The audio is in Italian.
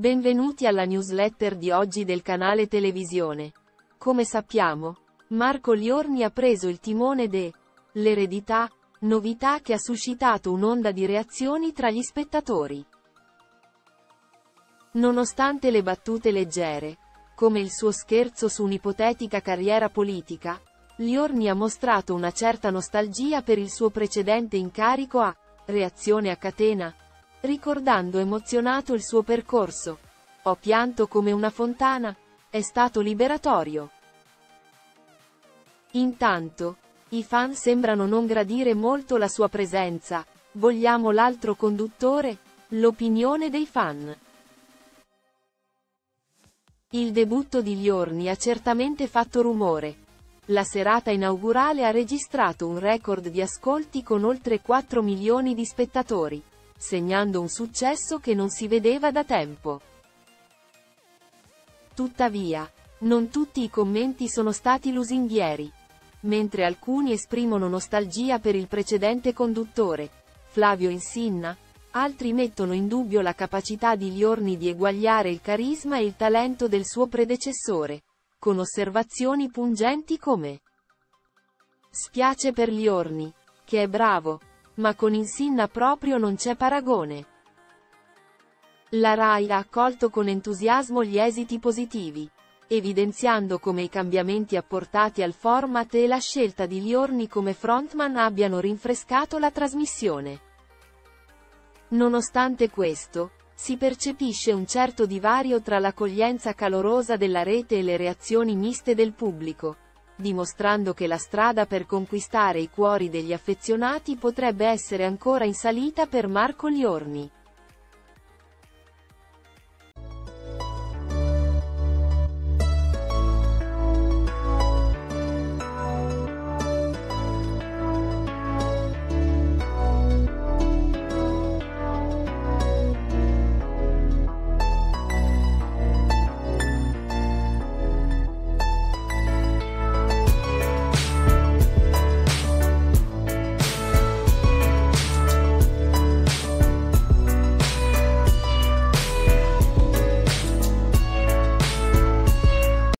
Benvenuti alla newsletter di oggi del canale Televisione. Come sappiamo, Marco Liorni ha preso il timone de L'eredità, novità che ha suscitato un'onda di reazioni tra gli spettatori. Nonostante le battute leggere, come il suo scherzo su un'ipotetica carriera politica, Liorni ha mostrato una certa nostalgia per il suo precedente incarico a reazione a catena, ricordando emozionato il suo percorso. Ho pianto come una fontana, è stato liberatorio. Intanto, i fan sembrano non gradire molto la sua presenza, vogliamo l'altro conduttore? L'opinione dei fan. Il debutto di Liorni ha certamente fatto rumore. La serata inaugurale ha registrato un record di ascolti con oltre 4 milioni di spettatori segnando un successo che non si vedeva da tempo. Tuttavia, non tutti i commenti sono stati lusinghieri. Mentre alcuni esprimono nostalgia per il precedente conduttore, Flavio Insinna, altri mettono in dubbio la capacità di Liorni di eguagliare il carisma e il talento del suo predecessore, con osservazioni pungenti come Spiace per Liorni, che è bravo, ma con Insinna proprio non c'è paragone. La RAI ha accolto con entusiasmo gli esiti positivi, evidenziando come i cambiamenti apportati al format e la scelta di Liorni come frontman abbiano rinfrescato la trasmissione. Nonostante questo, si percepisce un certo divario tra l'accoglienza calorosa della rete e le reazioni miste del pubblico dimostrando che la strada per conquistare i cuori degli affezionati potrebbe essere ancora in salita per Marco Liorni.